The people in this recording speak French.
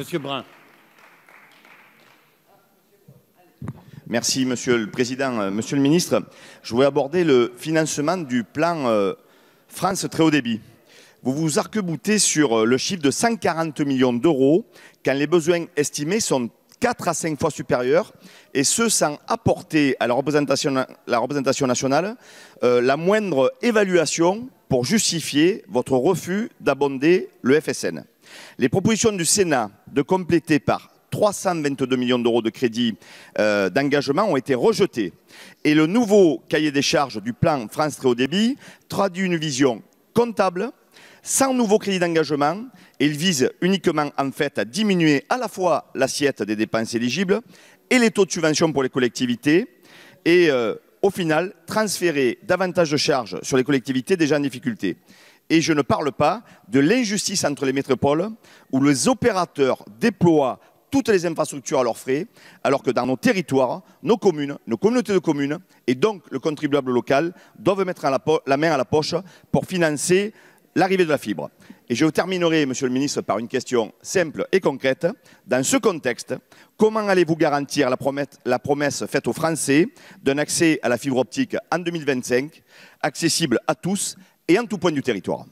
Monsieur Brun. Merci, Monsieur le Président. Euh, Monsieur le Ministre, je voulais aborder le financement du plan euh, France Très Haut Débit. Vous vous arc-boutez sur euh, le chiffre de 140 millions d'euros quand les besoins estimés sont 4 à 5 fois supérieurs, et ce sans apporter à la représentation, nationale la moindre évaluation pour justifier votre refus d'abonder le FSN. Les propositions du Sénat de compléter par 322 millions d'euros de crédits euh, d'engagement ont été rejetées. Et le nouveau cahier des charges du plan France Très Haut Débit traduit une vision comptable, sans nouveau crédit d'engagement, et il vise uniquement en fait à diminuer à la fois l'assiette des dépenses éligibles et les taux de subvention pour les collectivités, et euh, au final transférer davantage de charges sur les collectivités déjà en difficulté. Et je ne parle pas de l'injustice entre les métropoles, où les opérateurs déploient toutes les infrastructures à leurs frais, alors que dans nos territoires, nos communes, nos communautés de communes, et donc le contribuable local, doivent mettre la, main à la poche pour financer l'arrivée de la fibre. Et je terminerai, Monsieur le Ministre, par une question simple et concrète. Dans ce contexte, comment allez-vous garantir la promesse, faite aux Français d'un accès à la fibre optique en 2025, accessible à tous et en tout point du territoire